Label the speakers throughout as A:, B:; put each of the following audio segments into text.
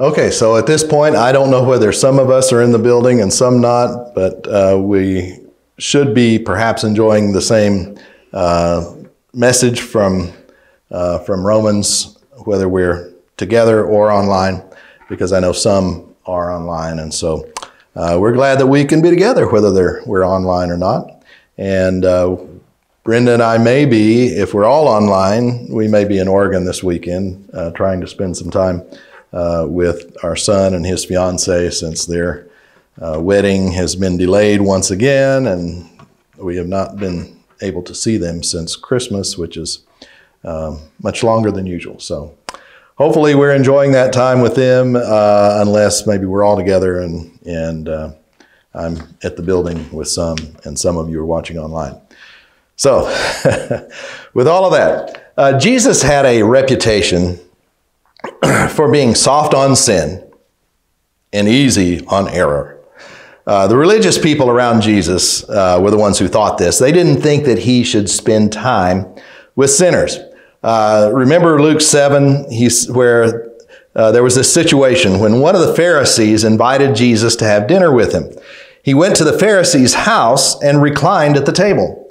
A: Okay, so at this point, I don't know whether some of us are in the building and some not, but uh, we should be perhaps enjoying the same uh, message from, uh, from Romans, whether we're together or online, because I know some are online. And so uh, we're glad that we can be together, whether we're online or not. And uh, Brenda and I may be, if we're all online, we may be in Oregon this weekend, uh, trying to spend some time uh, with our son and his fiancee since their uh, wedding has been delayed once again, and we have not been able to see them since Christmas, which is um, much longer than usual. So hopefully we're enjoying that time with them, uh, unless maybe we're all together and, and uh, I'm at the building with some, and some of you are watching online. So, with all of that, uh, Jesus had a reputation for being soft on sin and easy on error. Uh, the religious people around Jesus uh, were the ones who thought this. They didn't think that he should spend time with sinners. Uh, remember Luke 7, he's, where uh, there was this situation when one of the Pharisees invited Jesus to have dinner with him. He went to the Pharisee's house and reclined at the table.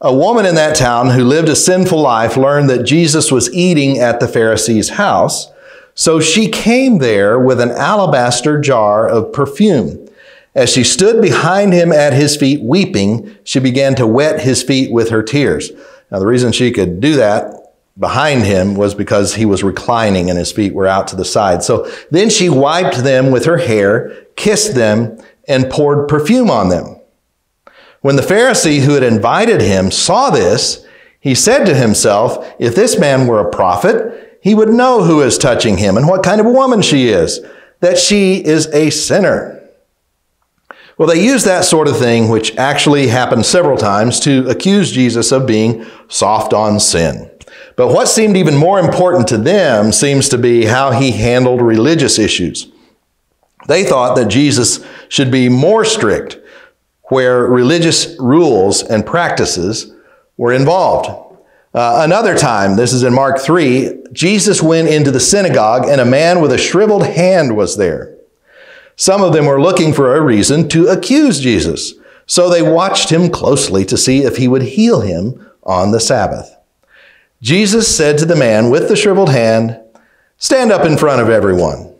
A: A woman in that town who lived a sinful life learned that Jesus was eating at the Pharisee's house. So she came there with an alabaster jar of perfume. As she stood behind him at his feet weeping, she began to wet his feet with her tears. Now, the reason she could do that behind him was because he was reclining and his feet were out to the side. So then she wiped them with her hair, kissed them, and poured perfume on them. When the Pharisee who had invited him saw this, he said to himself, If this man were a prophet, he would know who is touching him and what kind of woman she is, that she is a sinner. Well, they use that sort of thing, which actually happened several times, to accuse Jesus of being soft on sin. But what seemed even more important to them seems to be how he handled religious issues. They thought that Jesus should be more strict where religious rules and practices were involved. Uh, another time, this is in Mark 3, Jesus went into the synagogue and a man with a shriveled hand was there. Some of them were looking for a reason to accuse Jesus, so they watched him closely to see if he would heal him on the Sabbath. Jesus said to the man with the shriveled hand, Stand up in front of everyone.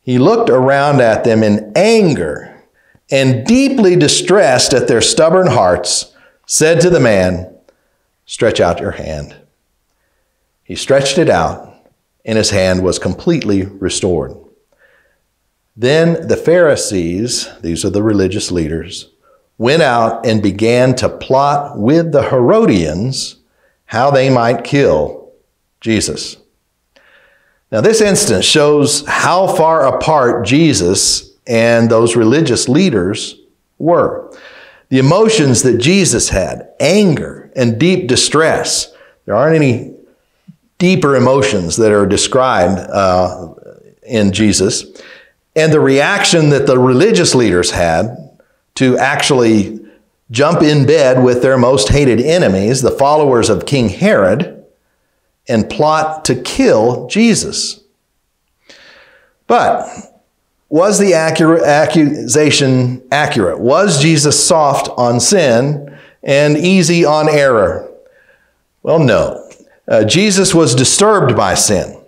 A: He looked around at them in anger and deeply distressed at their stubborn hearts, said to the man, Stretch out your hand. He stretched it out, and his hand was completely restored. Then the Pharisees, these are the religious leaders, went out and began to plot with the Herodians how they might kill Jesus. Now, this instance shows how far apart Jesus and those religious leaders were. The emotions that Jesus had, anger and deep distress, there aren't any deeper emotions that are described uh, in Jesus. And the reaction that the religious leaders had to actually jump in bed with their most hated enemies, the followers of King Herod, and plot to kill Jesus. But was the accurate accusation accurate? Was Jesus soft on sin and easy on error? Well, no. Uh, Jesus was disturbed by sin,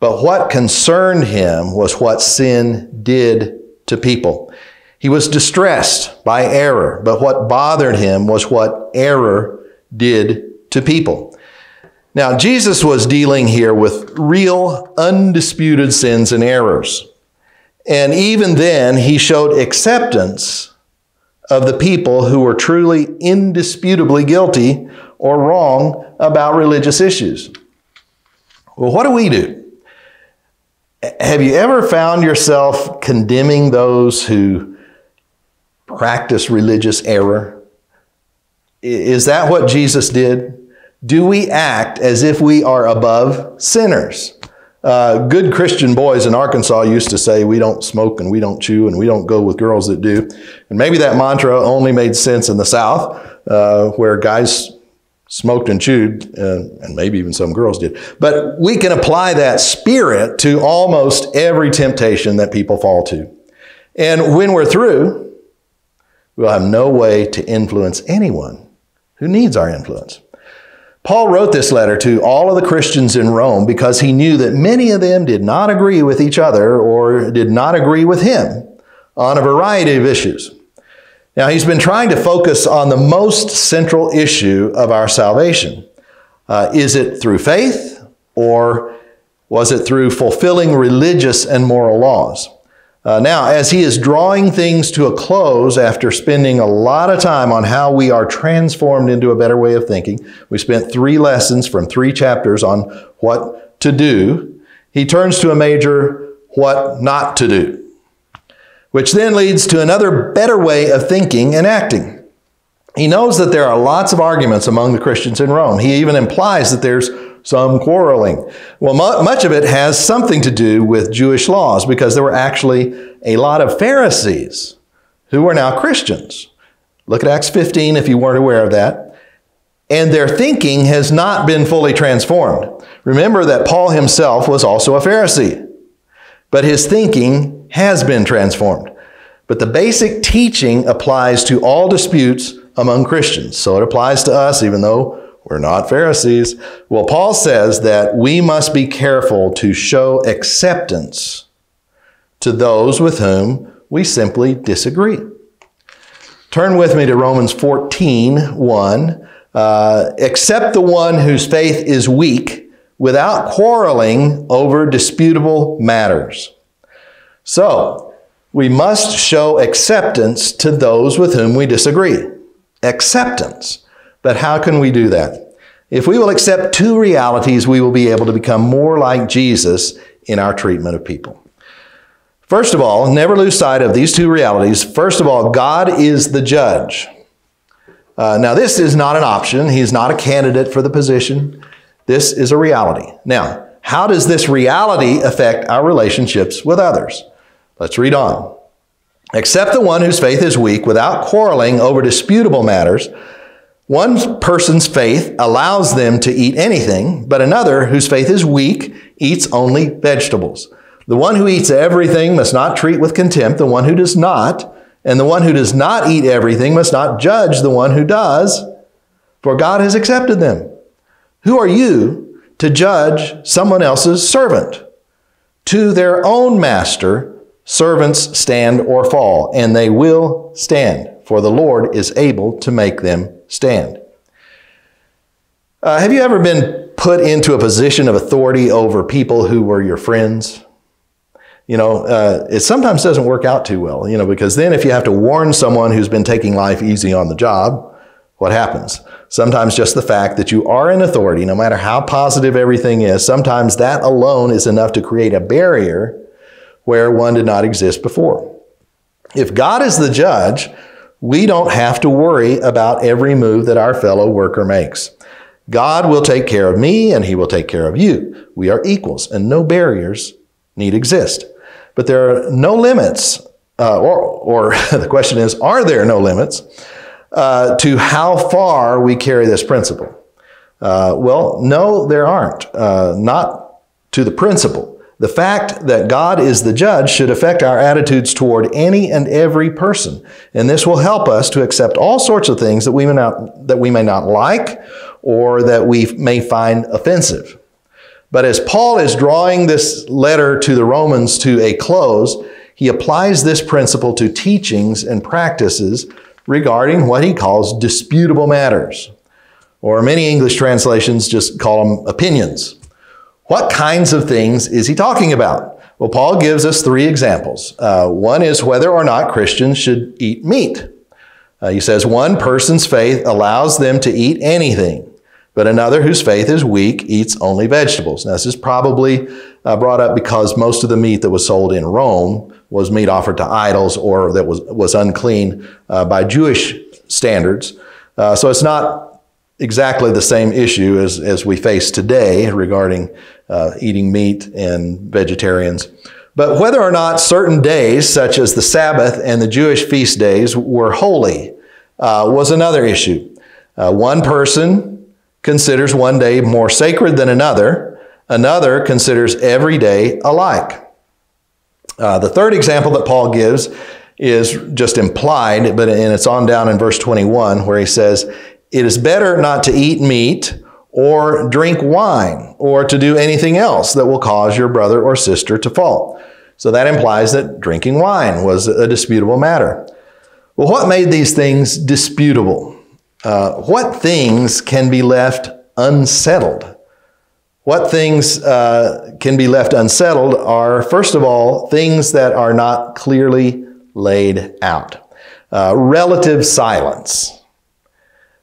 A: but what concerned him was what sin did to people. He was distressed by error, but what bothered him was what error did to people. Now, Jesus was dealing here with real, undisputed sins and errors. And even then, he showed acceptance of the people who were truly indisputably guilty or wrong about religious issues. Well, what do we do? Have you ever found yourself condemning those who practice religious error? Is that what Jesus did? Do we act as if we are above sinners? Uh, good Christian boys in Arkansas used to say, We don't smoke and we don't chew and we don't go with girls that do. And maybe that mantra only made sense in the South, uh, where guys smoked and chewed, uh, and maybe even some girls did. But we can apply that spirit to almost every temptation that people fall to. And when we're through, we'll have no way to influence anyone who needs our influence. Paul wrote this letter to all of the Christians in Rome because he knew that many of them did not agree with each other or did not agree with him on a variety of issues. Now, he's been trying to focus on the most central issue of our salvation. Uh, is it through faith or was it through fulfilling religious and moral laws? Uh, now, as he is drawing things to a close after spending a lot of time on how we are transformed into a better way of thinking, we spent three lessons from three chapters on what to do. He turns to a major what not to do, which then leads to another better way of thinking and acting. He knows that there are lots of arguments among the Christians in Rome. He even implies that there's some quarreling. Well, mu- much of it has something to do with Jewish laws because there were actually a lot of Pharisees who were now Christians. Look at Acts 15 if you weren't aware of that. And their thinking has not been fully transformed. Remember that Paul himself was also a Pharisee, but his thinking has been transformed. But the basic teaching applies to all disputes among Christians. So it applies to us, even though we're not Pharisees. Well, Paul says that we must be careful to show acceptance to those with whom we simply disagree. Turn with me to Romans 14 1. Uh, accept the one whose faith is weak without quarreling over disputable matters. So, we must show acceptance to those with whom we disagree. Acceptance. But how can we do that? If we will accept two realities, we will be able to become more like Jesus in our treatment of people. First of all, never lose sight of these two realities. First of all, God is the judge. Uh, now, this is not an option. He's not a candidate for the position. This is a reality. Now, how does this reality affect our relationships with others? Let's read on. Accept the one whose faith is weak without quarreling over disputable matters one person's faith allows them to eat anything, but another, whose faith is weak, eats only vegetables. The one who eats everything must not treat with contempt the one who does not, and the one who does not eat everything must not judge the one who does, for God has accepted them. Who are you to judge someone else's servant? To their own master, servants stand or fall, and they will stand, for the Lord is able to make them stand. Uh, have you ever been put into a position of authority over people who were your friends? You know, uh, it sometimes doesn't work out too well, you know, because then if you have to warn someone who's been taking life easy on the job, what happens? Sometimes just the fact that you are in authority, no matter how positive everything is, sometimes that alone is enough to create a barrier where one did not exist before. If God is the judge, we don't have to worry about every move that our fellow worker makes. God will take care of me and he will take care of you. We are equals and no barriers need exist. But there are no limits, uh, or, or the question is, are there no limits uh, to how far we carry this principle? Uh, well, no, there aren't. Uh, not to the principle. The fact that God is the judge should affect our attitudes toward any and every person. And this will help us to accept all sorts of things that we may not, that we may not like or that we may find offensive. But as Paul is drawing this letter to the Romans to a close, he applies this principle to teachings and practices regarding what he calls disputable matters. Or many English translations just call them opinions. What kinds of things is he talking about? Well, Paul gives us three examples. Uh, one is whether or not Christians should eat meat. Uh, he says one person's faith allows them to eat anything, but another whose faith is weak eats only vegetables. Now, this is probably uh, brought up because most of the meat that was sold in Rome was meat offered to idols or that was, was unclean uh, by Jewish standards. Uh, so it's not exactly the same issue as, as we face today regarding uh, eating meat and vegetarians. But whether or not certain days, such as the Sabbath and the Jewish feast days, were holy uh, was another issue. Uh, one person considers one day more sacred than another. Another considers every day alike. Uh, the third example that Paul gives is just implied, but and it's on down in verse 21 where he says, "It is better not to eat meat or drink wine or to do anything else that will cause your brother or sister to fall." So that implies that drinking wine was a disputable matter. Well, what made these things disputable? Uh, what things can be left unsettled? What things uh, can be left unsettled are, first of all, things that are not clearly laid out. Uh, relative silence.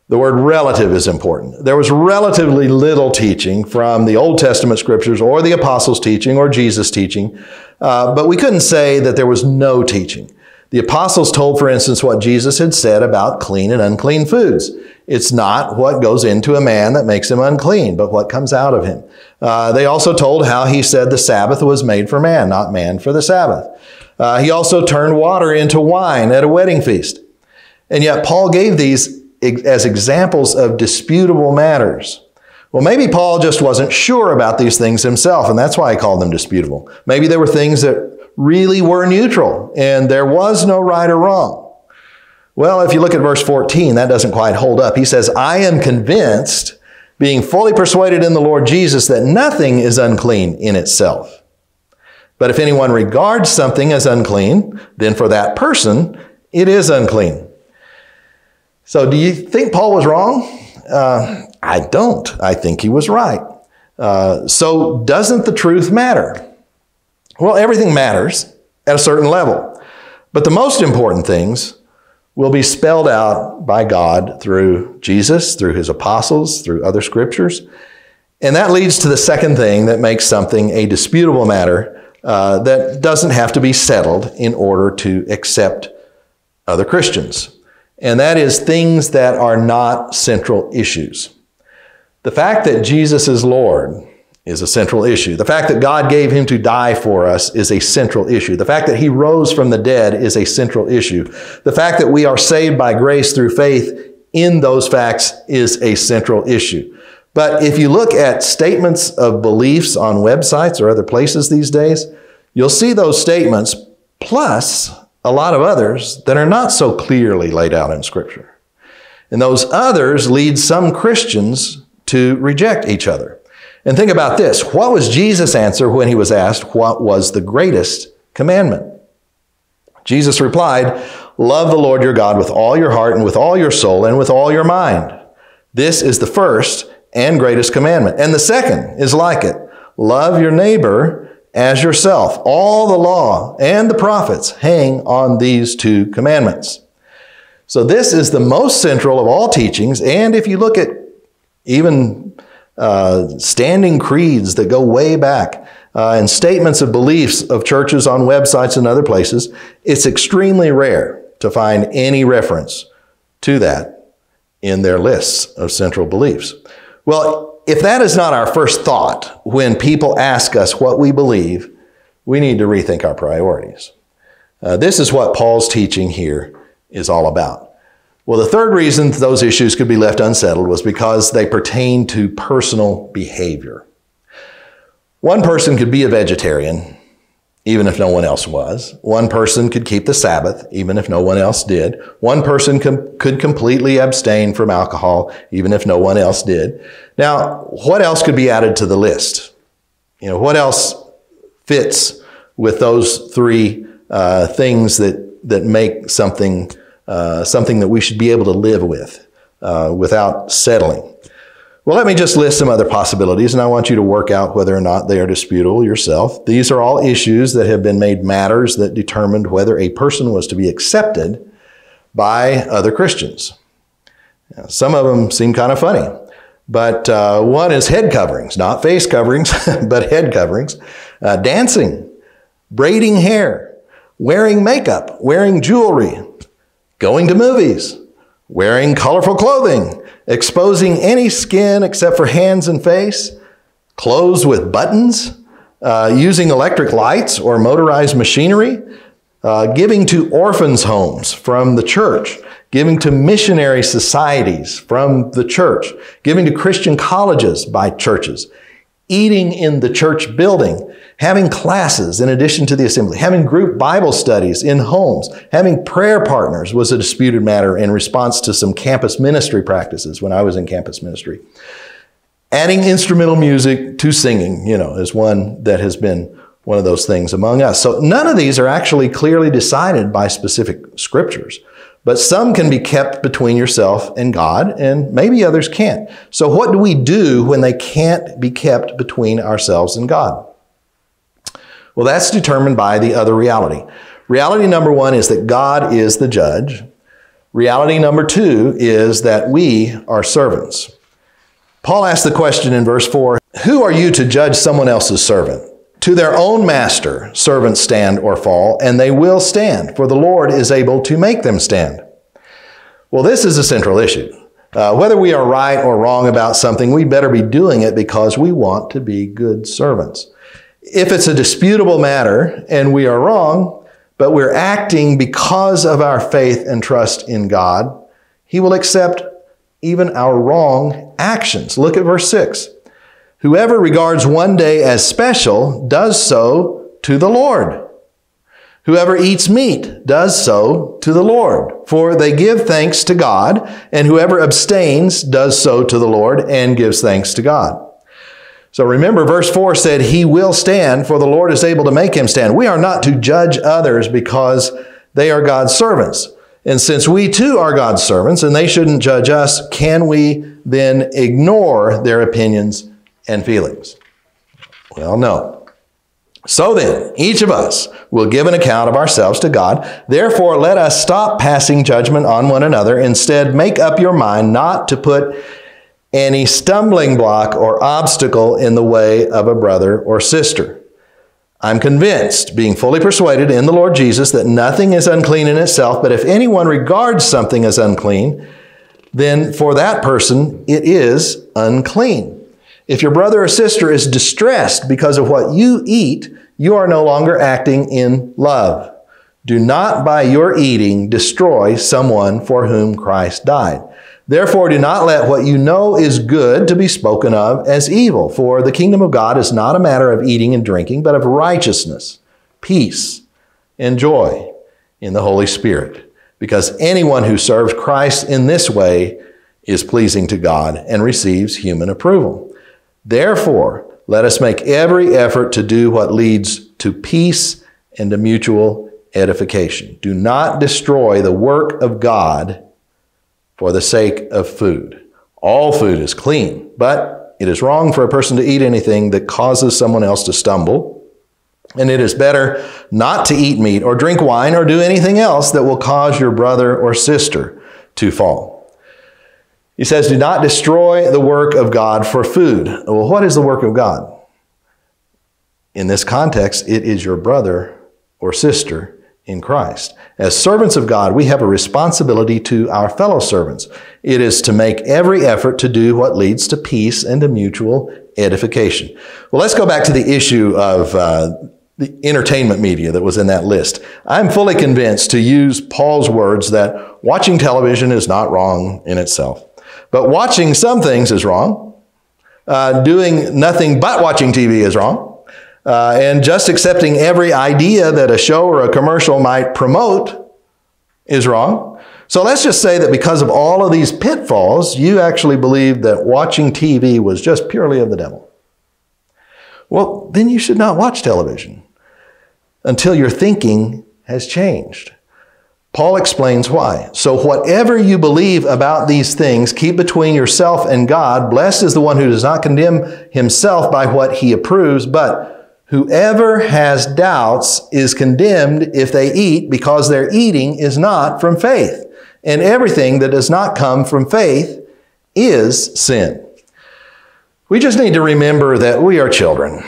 A: The word relative is important. There was relatively little teaching from the Old Testament scriptures or the apostles' teaching or Jesus' teaching, uh, but we couldn't say that there was no teaching. The apostles told, for instance, what Jesus had said about clean and unclean foods. It's not what goes into a man that makes him unclean, but what comes out of him. Uh, they also told how he said the Sabbath was made for man, not man for the Sabbath. Uh, he also turned water into wine at a wedding feast. And yet, Paul gave these as examples of disputable matters. Well, maybe Paul just wasn't sure about these things himself, and that's why he called them disputable. Maybe they were things that really were neutral and there was no right or wrong. Well, if you look at verse 14, that doesn't quite hold up. He says, I am convinced, being fully persuaded in the Lord Jesus, that nothing is unclean in itself. But if anyone regards something as unclean, then for that person it is unclean. So, do you think Paul was wrong? Uh, I don't. I think he was right. Uh, so, doesn't the truth matter? Well, everything matters at a certain level. But the most important things will be spelled out by God through Jesus, through his apostles, through other scriptures. And that leads to the second thing that makes something a disputable matter uh, that doesn't have to be settled in order to accept other Christians. And that is things that are not central issues. The fact that Jesus is Lord is a central issue. The fact that God gave him to die for us is a central issue. The fact that he rose from the dead is a central issue. The fact that we are saved by grace through faith in those facts is a central issue. But if you look at statements of beliefs on websites or other places these days, you'll see those statements plus a lot of others that are not so clearly laid out in Scripture. And those others lead some Christians to reject each other. And think about this. What was Jesus' answer when he was asked what was the greatest commandment? Jesus replied, Love the Lord your God with all your heart and with all your soul and with all your mind. This is the first and greatest commandment. And the second is like it. Love your neighbor as yourself. All the law and the prophets hang on these two commandments. So this is the most central of all teachings. And if you look at even uh, standing creeds that go way back, uh, and statements of beliefs of churches on websites and other places, it's extremely rare to find any reference to that in their lists of central beliefs. Well, if that is not our first thought when people ask us what we believe, we need to rethink our priorities. Uh, this is what Paul's teaching here is all about. Well, the third reason those issues could be left unsettled was because they pertain to personal behavior. One person could be a vegetarian, even if no one else was. One person could keep the Sabbath, even if no one else did. One person com- could completely abstain from alcohol, even if no one else did. Now, what else could be added to the list? You know, what else fits with those three uh, things that, that make something uh, something that we should be able to live with uh, without settling. Well, let me just list some other possibilities, and I want you to work out whether or not they are disputable yourself. These are all issues that have been made matters that determined whether a person was to be accepted by other Christians. Now, some of them seem kind of funny, but uh, one is head coverings, not face coverings, but head coverings, uh, dancing, braiding hair, wearing makeup, wearing jewelry, going to movies, wearing colorful clothing, exposing any skin except for hands and face, clothes with buttons, uh, using electric lights or motorized machinery, uh, giving to orphans' homes from the church, giving to missionary societies from the church, giving to Christian colleges by churches, eating in the church building, having classes in addition to the assembly, having group Bible studies in homes, having prayer partners was a disputed matter in response to some campus ministry practices when I was in campus ministry. Adding instrumental music to singing, you know, is one that has been one of those things among us. So none of these are actually clearly decided by specific scriptures. But some can be kept between yourself and God, and maybe others can't. So, what do we do when they can't be kept between ourselves and God? Well, that's determined by the other reality. Reality number one is that God is the judge. Reality number two is that we are servants. Paul asked the question in verse 4 Who are you to judge someone else's servant? To their own master, servants stand or fall, and they will stand, for the Lord is able to make them stand. Well, this is a central issue. Uh, whether we are right or wrong about something, we better be doing it because we want to be good servants. If it's a disputable matter and we are wrong, but we're acting because of our faith and trust in God, He will accept even our wrong actions. Look at verse 6. Whoever regards one day as special does so to the Lord. Whoever eats meat does so to the Lord, for they give thanks to God, and whoever abstains does so to the Lord and gives thanks to God. So remember, verse 4 said, He will stand, for the Lord is able to make him stand. We are not to judge others because they are God's servants. And since we too are God's servants and they shouldn't judge us, can we then ignore their opinions and feelings? Well, no. So then, each of us will give an account of ourselves to God. Therefore, let us stop passing judgment on one another. Instead, make up your mind not to put any stumbling block or obstacle in the way of a brother or sister. I'm convinced, being fully persuaded in the Lord Jesus, that nothing is unclean in itself, but if anyone regards something as unclean, then for that person it is unclean. If your brother or sister is distressed because of what you eat, you are no longer acting in love. Do not by your eating destroy someone for whom Christ died. Therefore, do not let what you know is good to be spoken of as evil, for the kingdom of God is not a matter of eating and drinking, but of righteousness, peace, and joy in the Holy Spirit. Because anyone who serves Christ in this way is pleasing to God and receives human approval. Therefore, let us make every effort to do what leads to peace and to mutual edification. Do not destroy the work of God for the sake of food. All food is clean, but it is wrong for a person to eat anything that causes someone else to stumble. And it is better not to eat meat or drink wine or do anything else that will cause your brother or sister to fall. He says, Do not destroy the work of God for food. Well, what is the work of God? In this context, it is your brother or sister in Christ. As servants of God, we have a responsibility to our fellow servants. It is to make every effort to do what leads to peace and to mutual edification. Well, let's go back to the issue of uh, the entertainment media that was in that list. I'm fully convinced to use Paul's words that watching television is not wrong in itself. But watching some things is wrong. Uh, doing nothing but watching TV is wrong. Uh, and just accepting every idea that a show or a commercial might promote is wrong. So let's just say that because of all of these pitfalls, you actually believe that watching TV was just purely of the devil. Well, then you should not watch television until your thinking has changed. Paul explains why. So, whatever you believe about these things, keep between yourself and God. Blessed is the one who does not condemn himself by what he approves, but whoever has doubts is condemned if they eat, because their eating is not from faith. And everything that does not come from faith is sin. We just need to remember that we are children.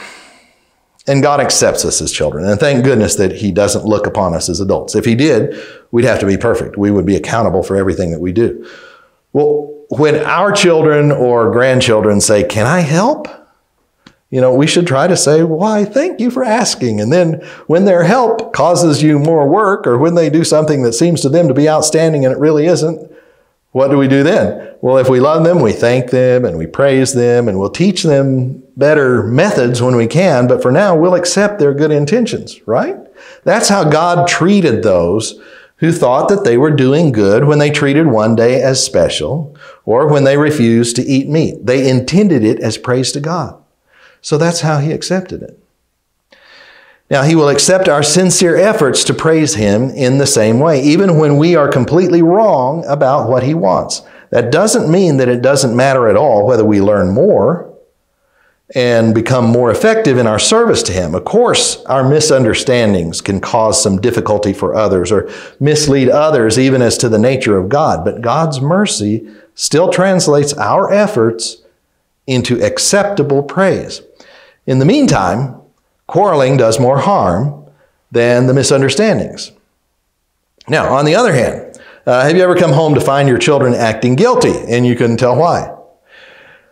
A: And God accepts us as children. And thank goodness that He doesn't look upon us as adults. If He did, we'd have to be perfect. We would be accountable for everything that we do. Well, when our children or grandchildren say, Can I help? You know, we should try to say, why, thank you for asking. And then when their help causes you more work or when they do something that seems to them to be outstanding and it really isn't, what do we do then? Well, if we love them, we thank them and we praise them and we'll teach them better methods when we can. But for now, we'll accept their good intentions, right? That's how God treated those who thought that they were doing good when they treated one day as special or when they refused to eat meat. They intended it as praise to God. So that's how he accepted it. Now, he will accept our sincere efforts to praise him in the same way, even when we are completely wrong about what he wants. That doesn't mean that it doesn't matter at all whether we learn more and become more effective in our service to him. Of course, our misunderstandings can cause some difficulty for others or mislead others even as to the nature of God, but God's mercy still translates our efforts into acceptable praise. In the meantime, quarreling does more harm than the misunderstandings. Now, on the other hand, uh, have you ever come home to find your children acting guilty and you couldn't tell why?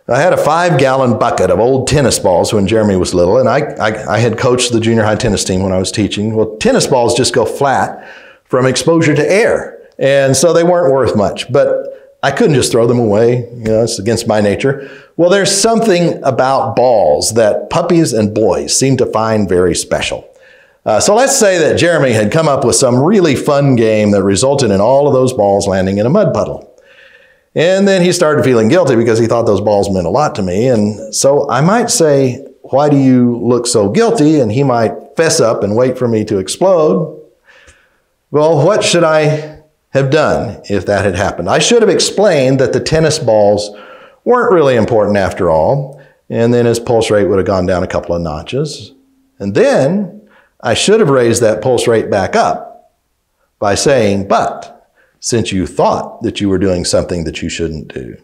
A: I had a five gallon bucket of old tennis balls when Jeremy was little, and I, I, I, had coached the junior high tennis team when I was teaching. Well, tennis balls just go flat from exposure to air, and so they weren't worth much. But I couldn't just throw them away. You know, it's against my nature. Well, there's something about balls that puppies and boys seem to find very special. Uh, so let's say that Jeremy had come up with some really fun game that resulted in all of those balls landing in a mud puddle. And then he started feeling guilty because he thought those balls meant a lot to me. And so I might say, Why do you look so guilty? And he might fess up and wait for me to explode. Well, what should I have done if that had happened? I should have explained that the tennis balls weren't really important after all. And then his pulse rate would have gone down a couple of notches. And then I should have raised that pulse rate back up by saying, but since you thought that you were doing something that you shouldn't do,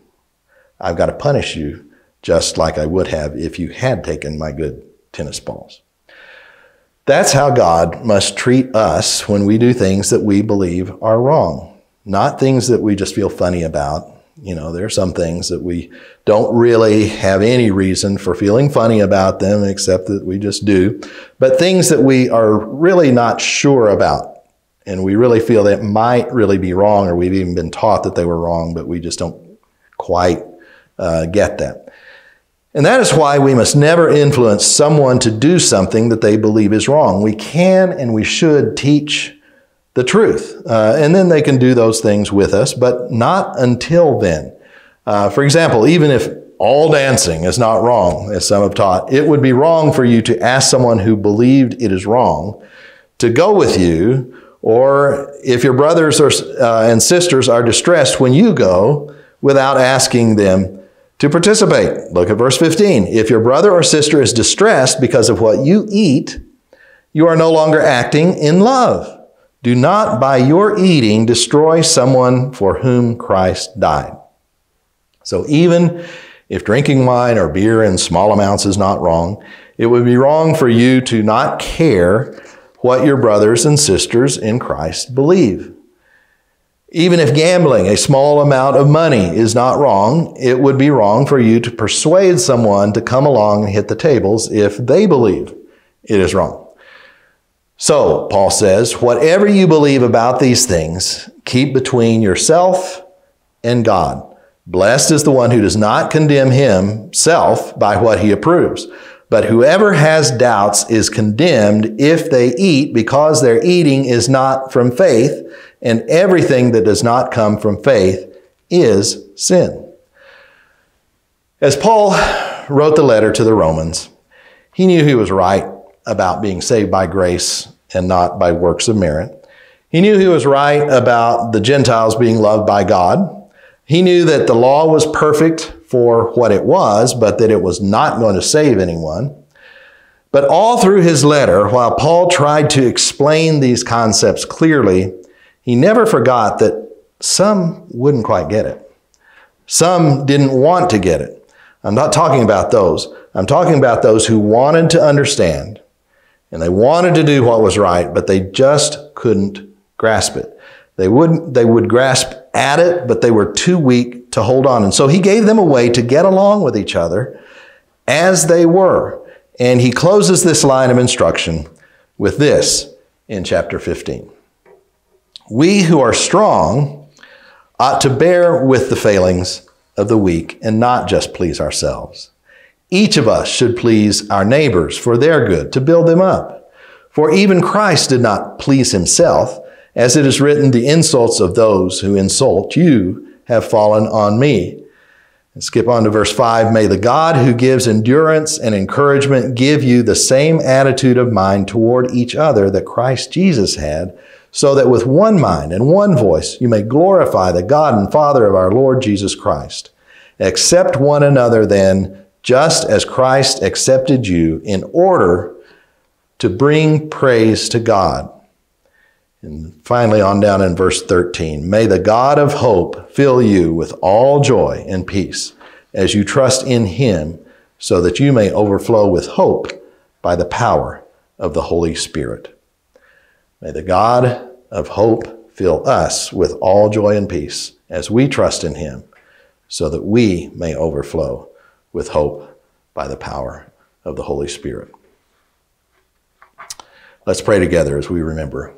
A: I've got to punish you just like I would have if you had taken my good tennis balls. That's how God must treat us when we do things that we believe are wrong, not things that we just feel funny about you know, there are some things that we don't really have any reason for feeling funny about them, except that we just do. But things that we are really not sure about, and we really feel that might really be wrong, or we've even been taught that they were wrong, but we just don't quite uh, get that. And that is why we must never influence someone to do something that they believe is wrong. We can and we should teach the truth. Uh, and then they can do those things with us, but not until then. Uh, for example, even if all dancing is not wrong, as some have taught, it would be wrong for you to ask someone who believed it is wrong to go with you, or if your brothers or, uh, and sisters are distressed when you go without asking them to participate. Look at verse 15. If your brother or sister is distressed because of what you eat, you are no longer acting in love. Do not by your eating destroy someone for whom Christ died. So even if drinking wine or beer in small amounts is not wrong, it would be wrong for you to not care what your brothers and sisters in Christ believe. Even if gambling a small amount of money is not wrong, it would be wrong for you to persuade someone to come along and hit the tables if they believe it is wrong. So, Paul says, whatever you believe about these things, keep between yourself and God. Blessed is the one who does not condemn himself by what he approves. But whoever has doubts is condemned if they eat because their eating is not from faith, and everything that does not come from faith is sin. As Paul wrote the letter to the Romans, he knew he was right about being saved by grace and not by works of merit. He knew he was right about the Gentiles being loved by God. He knew that the law was perfect for what it was, but that it was not going to save anyone. But all through his letter, while Paul tried to explain these concepts clearly, he never forgot that some wouldn't quite get it. Some didn't want to get it. I'm not talking about those. I'm talking about those who wanted to understand and they wanted to do what was right, but they just couldn't grasp it. They wouldn't. they would grasp at it, but they were too weak to hold on. And so he gave them a way to get along with each other as they were. And he closes this line of instruction with this in chapter 15. We who are strong ought to bear with the failings of the weak and not just please ourselves. Each of us should please our neighbors for their good, to build them up. For even Christ did not please himself, as it is written, the insults of those who insult you have fallen on me. Skip on to verse 5. May the God who gives endurance and encouragement give you the same attitude of mind toward each other that Christ Jesus had, so that with one mind and one voice you may glorify the God and Father of our Lord Jesus Christ. Accept one another then, just as Christ accepted you, in order to bring praise to God. And finally, on down in verse 13, may the God of hope fill you with all joy and peace as you trust in him, so that you may overflow with hope by the power of the Holy Spirit. May the God of hope fill us with all joy and peace as we trust in him, so that we may overflow with hope by the power of the Holy Spirit. Let's pray together as we remember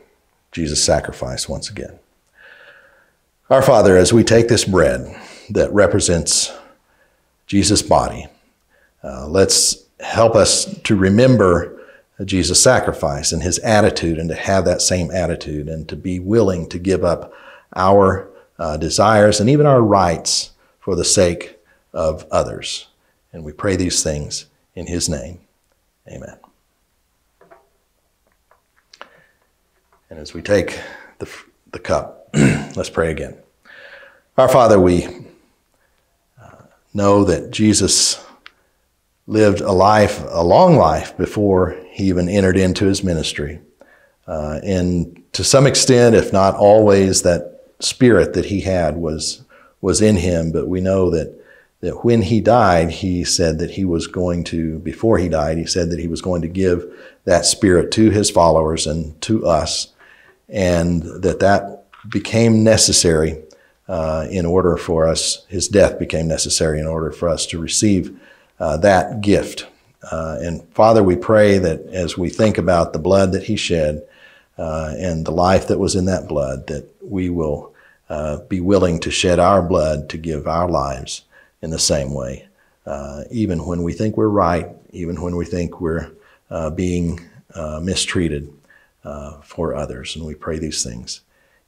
A: Jesus' sacrifice once again. Our Father, as we take this bread that represents Jesus' body, uh, let's help us to remember Jesus' sacrifice and his attitude and to have that same attitude and to be willing to give up our uh, desires and even our rights for the sake of others. And we pray these things in his name. Amen. And as we take the, the cup, let's pray again. Our Father, we uh, know that Jesus lived a life, a long life, before he even entered into his ministry. Uh, and to some extent, if not always, that spirit that he had was, was in him. But we know that, that when he died, he said that he was going to, before he died, he said that he was going to give that spirit to his followers and to us and that that became necessary uh, in order for us, his death became necessary in order for us to receive uh, that gift. Uh, and Father, we pray that as we think about the blood that he shed uh, and the life that was in that blood, that we will uh, be willing to shed our blood to give our lives in the same way. Uh, even when we think we're right, even when we think we're being mistreated, for others. And we pray these things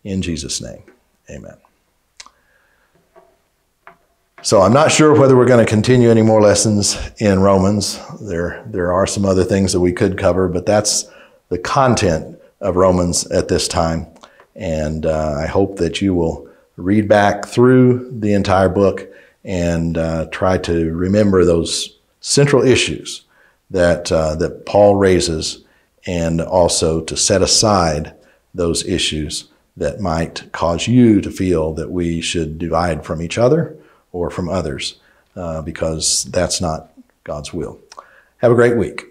A: in Jesus' name. Amen. So I'm not sure whether we're going to continue any more lessons in Romans. There, there are some other things that we could cover, but that's the content of Romans at this time. And uh, I hope that you will read back through the entire book and uh, try to remember those central issues that, uh, that Paul raises and also to set aside those issues that might cause you to feel that we should divide from each other or from others, uh, because that's not God's will. Have a great week.